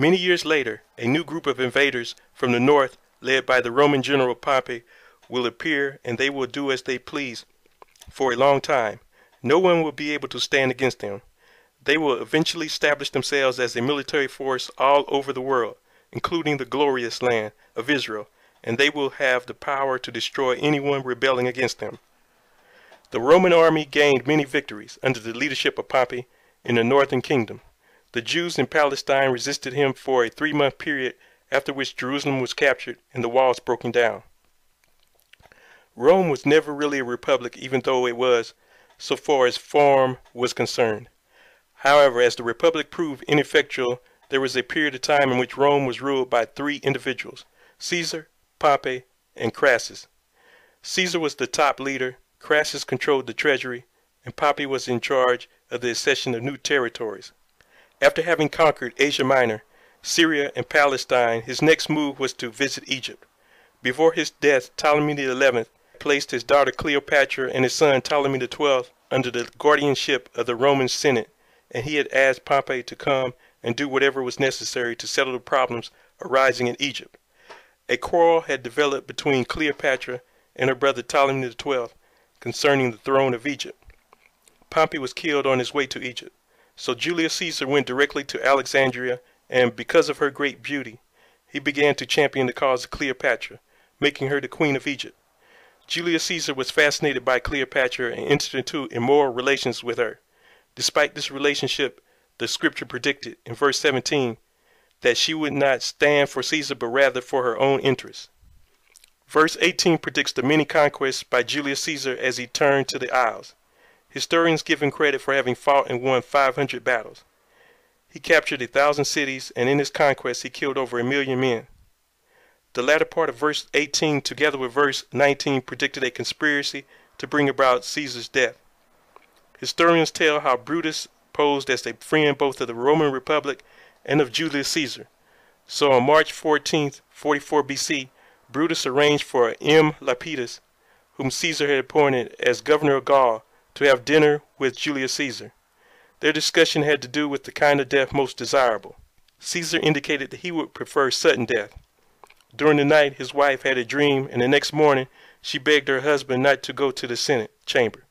Many years later, a new group of invaders from the north, led by the Roman general Pompey, will appear and they will do as they please for a long time. No one will be able to stand against them. They will eventually establish themselves as a military force all over the world, including the glorious land of Israel, and they will have the power to destroy anyone rebelling against them. The Roman army gained many victories under the leadership of Pompey in the northern kingdom. The Jews in Palestine resisted him for a three month period, after which Jerusalem was captured and the walls broken down. Rome was never really a republic, even though it was, so far as form was concerned. However, as the republic proved ineffectual, there was a period of time in which Rome was ruled by three individuals Caesar, Pompey, and Crassus. Caesar was the top leader, Crassus controlled the treasury, and Pompey was in charge of the accession of new territories. After having conquered Asia Minor, Syria, and Palestine, his next move was to visit Egypt. Before his death, Ptolemy XI placed his daughter Cleopatra and his son Ptolemy XII under the guardianship of the Roman Senate, and he had asked Pompey to come and do whatever was necessary to settle the problems arising in Egypt. A quarrel had developed between Cleopatra and her brother Ptolemy XII concerning the throne of Egypt. Pompey was killed on his way to Egypt. So Julius Caesar went directly to Alexandria, and because of her great beauty, he began to champion the cause of Cleopatra, making her the queen of Egypt. Julius Caesar was fascinated by Cleopatra and entered into immoral relations with her. Despite this relationship, the scripture predicted in verse 17 that she would not stand for Caesar but rather for her own interests. Verse 18 predicts the many conquests by Julius Caesar as he turned to the Isles. Historians give him credit for having fought and won 500 battles. He captured a thousand cities, and in his conquest he killed over a million men. The latter part of verse 18, together with verse 19, predicted a conspiracy to bring about Caesar's death. Historians tell how Brutus posed as a friend both of the Roman Republic and of Julius Caesar. So on March 14, 44 BC, Brutus arranged for M. Lepidus, whom Caesar had appointed as governor of Gaul, to have dinner with Julius Caesar. Their discussion had to do with the kind of death most desirable. Caesar indicated that he would prefer sudden death. During the night, his wife had a dream, and the next morning she begged her husband not to go to the Senate chamber.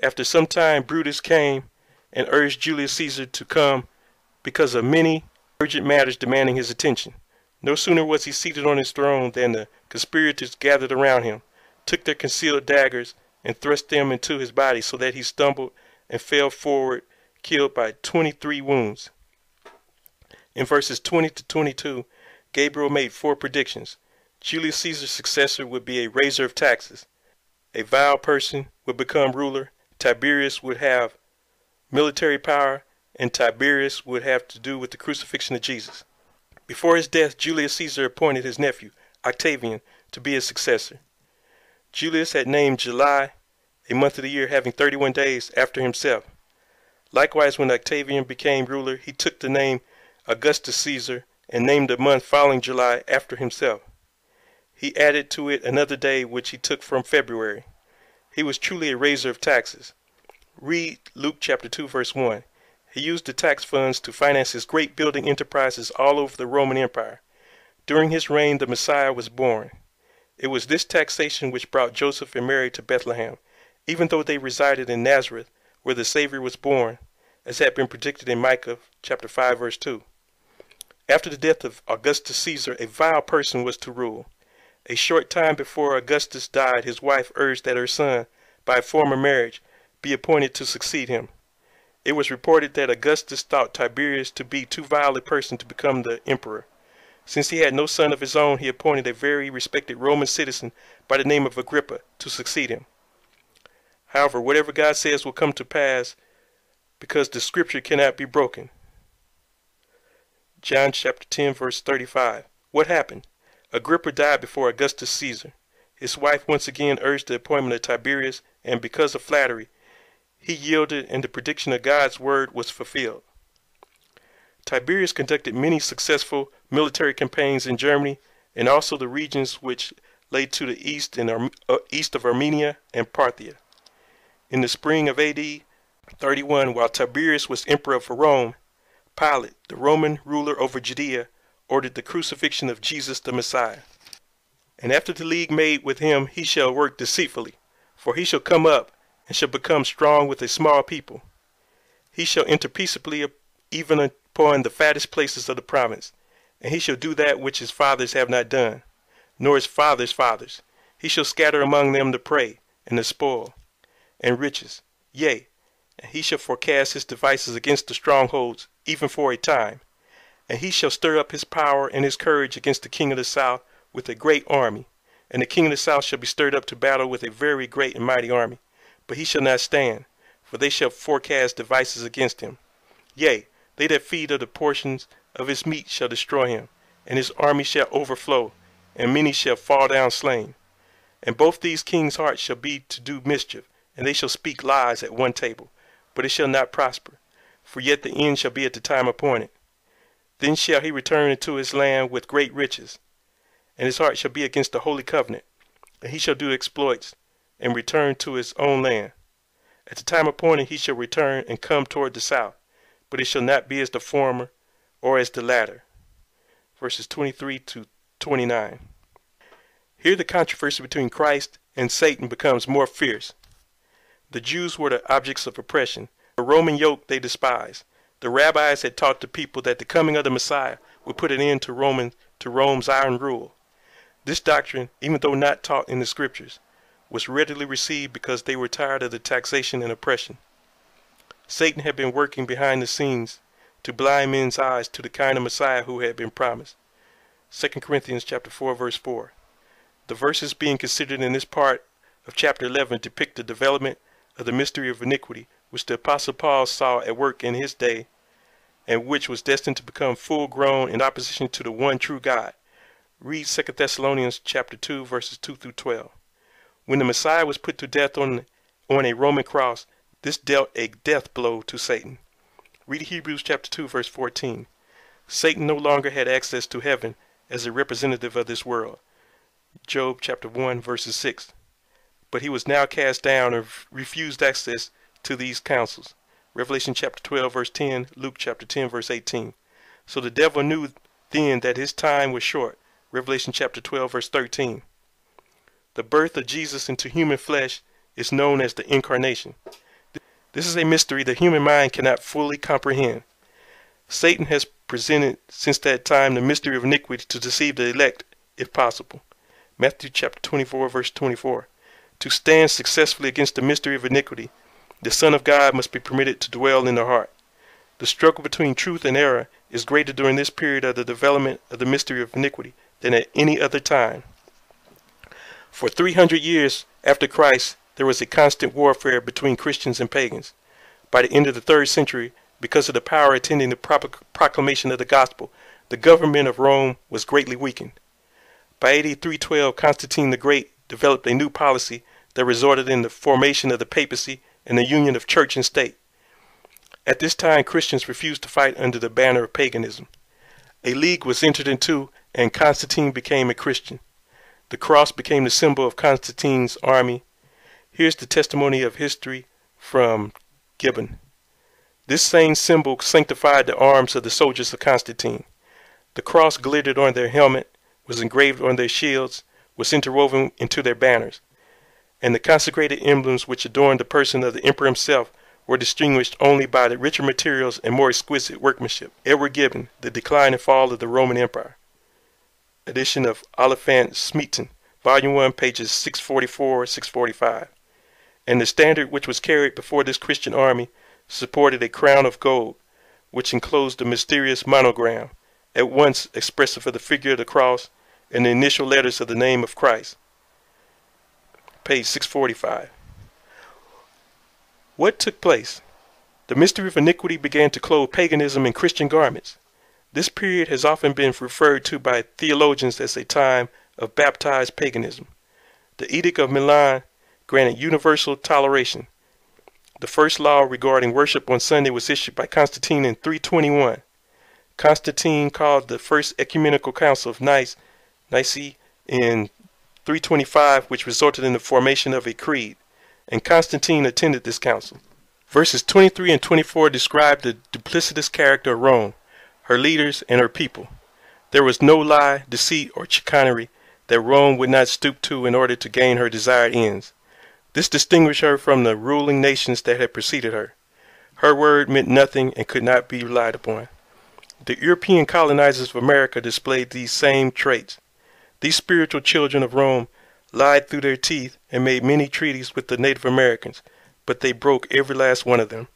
After some time, Brutus came and urged Julius Caesar to come because of many urgent matters demanding his attention. No sooner was he seated on his throne than the conspirators gathered around him, took their concealed daggers, and thrust them into his body so that he stumbled and fell forward, killed by 23 wounds. In verses 20 to 22, Gabriel made four predictions. Julius Caesar's successor would be a raiser of taxes. A vile person would become ruler. Tiberius would have military power, and Tiberius would have to do with the crucifixion of Jesus. Before his death, Julius Caesar appointed his nephew, Octavian, to be his successor. Julius had named July, a month of the year having 31 days, after himself. Likewise, when Octavian became ruler, he took the name Augustus Caesar and named the month following July after himself. He added to it another day which he took from February. He was truly a raiser of taxes. Read Luke chapter 2 verse 1. He used the tax funds to finance his great building enterprises all over the Roman Empire. During his reign the Messiah was born. It was this taxation which brought Joseph and Mary to Bethlehem, even though they resided in Nazareth, where the Savior was born, as had been predicted in Micah chapter 5 verse 2. After the death of Augustus Caesar, a vile person was to rule. A short time before Augustus died, his wife urged that her son, by former marriage, be appointed to succeed him. It was reported that Augustus thought Tiberius to be too vile a person to become the emperor. Since he had no son of his own, he appointed a very respected Roman citizen by the name of Agrippa to succeed him. However, whatever God says will come to pass because the scripture cannot be broken. John chapter 10, verse 35. What happened? Agrippa died before Augustus Caesar. His wife once again urged the appointment of Tiberius, and because of flattery, he yielded, and the prediction of God's word was fulfilled. Tiberius conducted many successful military campaigns in Germany and also the regions which lay to the east and uh, east of Armenia and Parthia. In the spring of AD 31, while Tiberius was emperor for Rome, Pilate, the Roman ruler over Judea, ordered the crucifixion of Jesus the Messiah. And after the league made with him, he shall work deceitfully, for he shall come up and shall become strong with a small people. He shall enter peaceably even upon the fattest places of the province, and he shall do that which his fathers have not done, nor his fathers' fathers. He shall scatter among them the prey, and the spoil, and riches, yea, and he shall forecast his devices against the strongholds, even for a time. And he shall stir up his power and his courage against the king of the south with a great army. And the king of the south shall be stirred up to battle with a very great and mighty army. But he shall not stand, for they shall forecast devices against him. Yea, they that feed of the portions of his meat shall destroy him, and his army shall overflow, and many shall fall down slain. And both these kings' hearts shall be to do mischief, and they shall speak lies at one table, but it shall not prosper, for yet the end shall be at the time appointed. Then shall he return into his land with great riches, and his heart shall be against the holy covenant, and he shall do exploits, and return to his own land. At the time appointed he shall return and come toward the south, but it shall not be as the former or as the latter. Verses 23 to 29. Here the controversy between Christ and Satan becomes more fierce. The Jews were the objects of oppression. The Roman yoke they despised. The rabbis had taught the people that the coming of the Messiah would put an end to Roman to Rome's iron rule. This doctrine, even though not taught in the scriptures, was readily received because they were tired of the taxation and oppression. Satan had been working behind the scenes to blind men's eyes to the kind of Messiah who had been promised. 2 Corinthians chapter 4 verse 4. The verses being considered in this part of chapter 11 depict the development of the mystery of iniquity which the apostle Paul saw at work in his day and which was destined to become full grown in opposition to the one true God. Read 2 Thessalonians chapter 2 verses 2 through 12. When the Messiah was put to death on, on a Roman cross, this dealt a death blow to Satan. Read Hebrews chapter 2 verse 14. Satan no longer had access to heaven as a representative of this world. Job chapter 1 verses 6 but he was now cast down and refused access to these councils. Revelation chapter 12 verse 10, Luke chapter 10 verse 18. So the devil knew then that his time was short. Revelation chapter 12 verse 13. The birth of Jesus into human flesh is known as the incarnation. This is a mystery the human mind cannot fully comprehend. Satan has presented since that time the mystery of iniquity to deceive the elect, if possible. Matthew chapter 24 verse 24. To stand successfully against the mystery of iniquity, the Son of God must be permitted to dwell in the heart. The struggle between truth and error is greater during this period of the development of the mystery of iniquity than at any other time. For 300 years after Christ, there was a constant warfare between Christians and pagans. By the end of the third century, because of the power attending the proclamation of the gospel, the government of Rome was greatly weakened. By AD 312, Constantine the Great developed a new policy that resulted in the formation of the papacy and the union of church and state. At this time, Christians refused to fight under the banner of paganism. A league was entered into, and Constantine became a Christian. The cross became the symbol of Constantine's army. Here's the testimony of history from Gibbon. This same symbol sanctified the arms of the soldiers of Constantine. The cross glittered on their helmet, was engraved on their shields, was interwoven into their banners and the consecrated emblems which adorned the person of the emperor himself were distinguished only by the richer materials and more exquisite workmanship. Edward Gibbon, The Decline and Fall of the Roman Empire. Edition of Oliphant Smeaton, Volume 1, pages 644 645. And the standard which was carried before this Christian army supported a crown of gold, which enclosed a mysterious monogram, at once expressive of the figure of the cross and the initial letters of the name of Christ page 645. What took place? The mystery of iniquity began to clothe paganism in Christian garments. This period has often been referred to by theologians as a time of baptized paganism. The Edict of Milan granted universal toleration. The first law regarding worship on Sunday was issued by Constantine in 321. Constantine called the First Ecumenical Council of Nice, Nice in 325, which resulted in the formation of a creed, and Constantine attended this council. Verses 23 and 24 describe the duplicitous character of Rome, her leaders, and her people. There was no lie, deceit, or chicanery that Rome would not stoop to in order to gain her desired ends. This distinguished her from the ruling nations that had preceded her. Her word meant nothing and could not be relied upon. The European colonizers of America displayed these same traits. These spiritual children of Rome lied through their teeth and made many treaties with the Native Americans, but they broke every last one of them.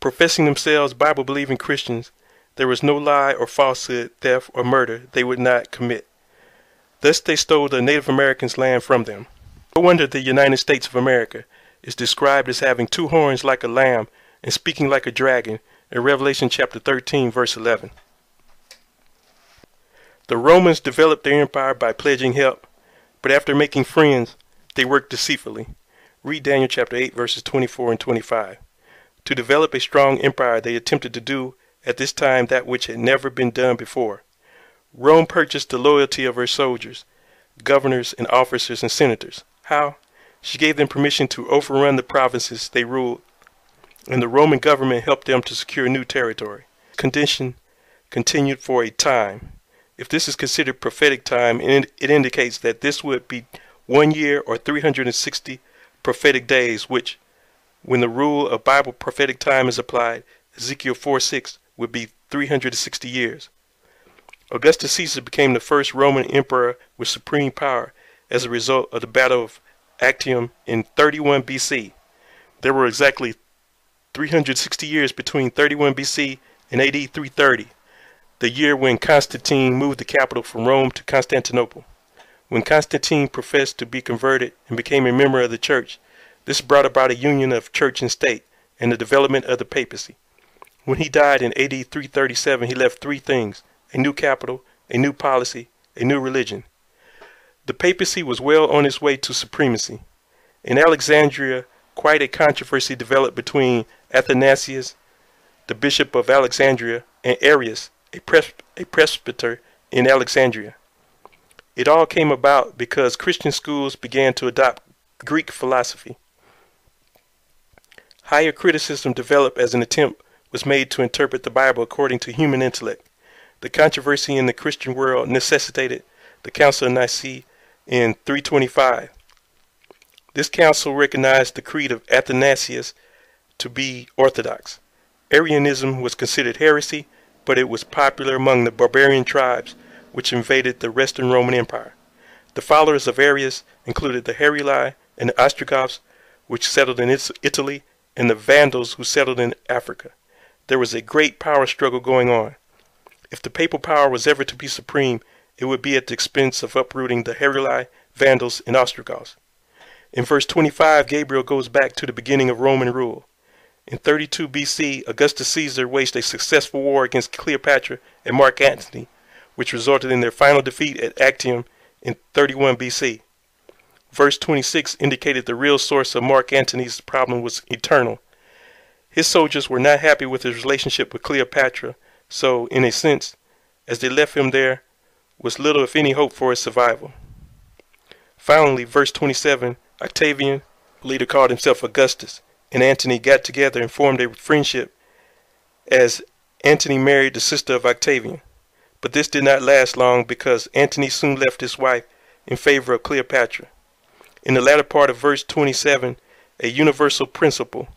Professing themselves Bible believing Christians, there was no lie or falsehood, theft or murder they would not commit. Thus they stole the Native Americans' land from them. No wonder the United States of America is described as having two horns like a lamb and speaking like a dragon in Revelation chapter 13 verse 11. The Romans developed their empire by pledging help, but after making friends, they worked deceitfully. Read Daniel chapter 8 verses 24 and 25. To develop a strong empire, they attempted to do at this time that which had never been done before. Rome purchased the loyalty of her soldiers, governors, and officers and senators. How? She gave them permission to overrun the provinces they ruled, and the Roman government helped them to secure new territory. Condition continued for a time. If this is considered prophetic time, it indicates that this would be one year or 360 prophetic days, which, when the rule of Bible prophetic time is applied, Ezekiel 4 6 would be 360 years. Augustus Caesar became the first Roman emperor with supreme power as a result of the Battle of Actium in 31 BC. There were exactly 360 years between 31 BC and AD 330, the year when Constantine moved the capital from Rome to Constantinople. When Constantine professed to be converted and became a member of the church, this brought about a union of church and state and the development of the papacy. When he died in AD 337, he left three things a new capital, a new policy, a new religion. The papacy was well on its way to supremacy. In Alexandria, quite a controversy developed between Athanasius, the bishop of Alexandria, and Arius, a, pres a presbyter in Alexandria. It all came about because Christian schools began to adopt Greek philosophy. Higher criticism developed as an attempt was made to interpret the Bible according to human intellect. The controversy in the Christian world necessitated the Council of Nicaea in 325. This council recognized the creed of Athanasius to be orthodox. Arianism was considered heresy, but it was popular among the barbarian tribes which invaded the Western Roman Empire. The followers of Arius included the Heruli and the Ostrogoths, which settled in Italy, and the Vandals, who settled in Africa. There was a great power struggle going on. If the papal power was ever to be supreme, it would be at the expense of uprooting the Heruli, Vandals, and Ostrogoths. In verse 25, Gabriel goes back to the beginning of Roman rule. In 32 BC, Augustus Caesar waged a successful war against Cleopatra and Mark Antony, which resulted in their final defeat at Actium in 31 BC. Verse 26 indicated the real source of Mark Antony's problem was eternal. His soldiers were not happy with his relationship with Cleopatra, so, in a sense, as they left him there, was little if any hope for his survival. Finally, verse 27, Octavian, later called himself Augustus, and Antony got together and formed a friendship as Antony married the sister of Octavian. But this did not last long because Antony soon left his wife in favor of Cleopatra. In the latter part of verse 27, a universal principle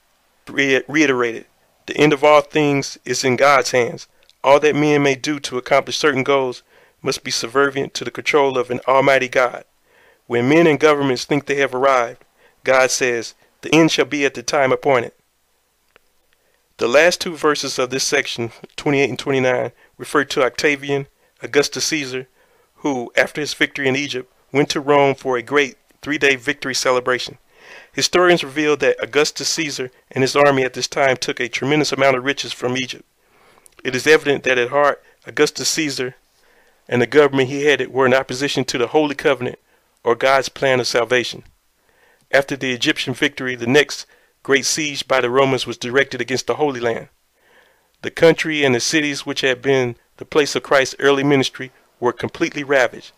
reiterated the end of all things is in God's hands. All that men may do to accomplish certain goals must be subservient to the control of an almighty God. When men and governments think they have arrived, God says, the end shall be at the time appointed. The last two verses of this section, 28 and 29, refer to Octavian, Augustus Caesar, who, after his victory in Egypt, went to Rome for a great three-day victory celebration. Historians reveal that Augustus Caesar and his army at this time took a tremendous amount of riches from Egypt. It is evident that at heart, Augustus Caesar and the government he headed were in opposition to the Holy Covenant or God's plan of salvation. After the Egyptian victory, the next great siege by the Romans was directed against the Holy Land. The country and the cities which had been the place of Christ's early ministry were completely ravaged.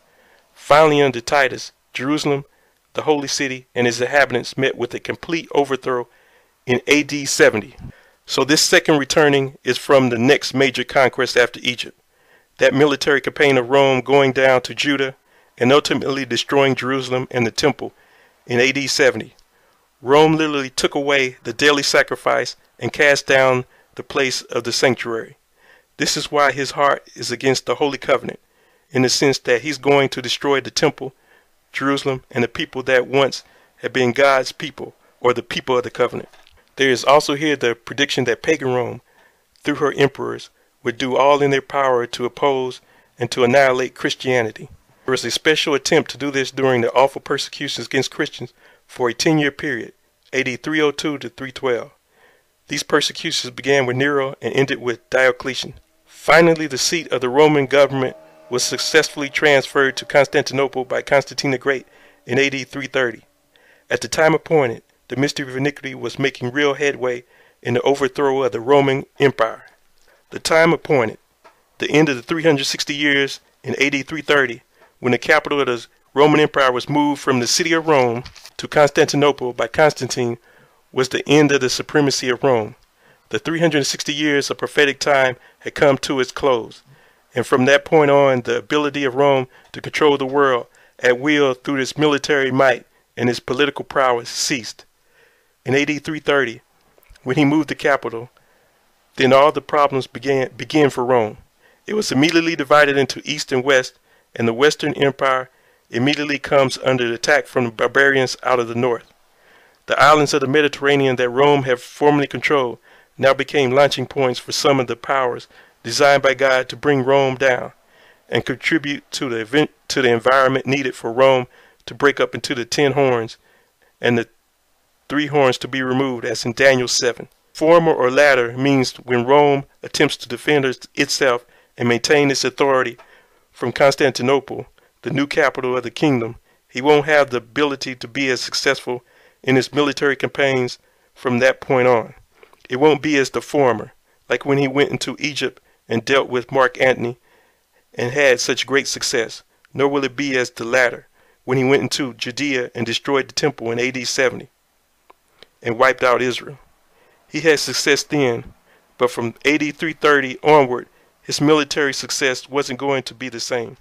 Finally, under Titus, Jerusalem, the holy city, and its inhabitants met with a complete overthrow in AD 70. So this second returning is from the next major conquest after Egypt. That military campaign of Rome going down to Judah and ultimately destroying Jerusalem and the temple in AD 70. Rome literally took away the daily sacrifice and cast down the place of the sanctuary. This is why his heart is against the Holy Covenant, in the sense that he's going to destroy the temple, Jerusalem, and the people that once had been God's people, or the people of the covenant. There is also here the prediction that pagan Rome, through her emperors, would do all in their power to oppose and to annihilate Christianity. There was a special attempt to do this during the awful persecutions against Christians for a 10 year period, AD 302 to 312. These persecutions began with Nero and ended with Diocletian. Finally, the seat of the Roman government was successfully transferred to Constantinople by Constantine the Great in AD 330. At the time appointed, the mystery of iniquity was making real headway in the overthrow of the Roman Empire. The time appointed, the end of the 360 years in AD 330, when the capital of the Roman Empire was moved from the city of Rome to Constantinople by Constantine, was the end of the supremacy of Rome. The 360 years of prophetic time had come to its close, and from that point on, the ability of Rome to control the world at will through its military might and its political prowess ceased. In AD 330, when he moved the capital, then all the problems began began for Rome. It was immediately divided into east and west, and the Western Empire immediately comes under attack from the barbarians out of the north. The islands of the Mediterranean that Rome had formerly controlled now became launching points for some of the powers designed by God to bring Rome down and contribute to the event, to the environment needed for Rome to break up into the ten horns and the three horns to be removed as in Daniel 7. Former or latter means when Rome attempts to defend itself and maintain its authority from Constantinople, the new capital of the kingdom, he won't have the ability to be as successful in his military campaigns from that point on. It won't be as the former, like when he went into Egypt and dealt with Mark Antony and had such great success, nor will it be as the latter, when he went into Judea and destroyed the temple in AD 70 and wiped out Israel. He had success then, but from 8330 onward, his military success wasn't going to be the same.